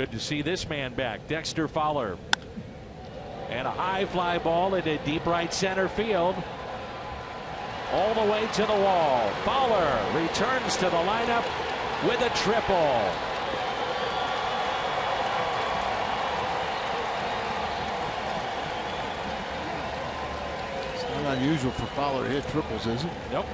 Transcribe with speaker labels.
Speaker 1: Good to see this man back. Dexter Fowler. And a high fly ball into deep right center field. All the way to the wall. Fowler returns to the lineup with a triple.
Speaker 2: It's not unusual for Fowler to hit triples, is it?
Speaker 1: Nope.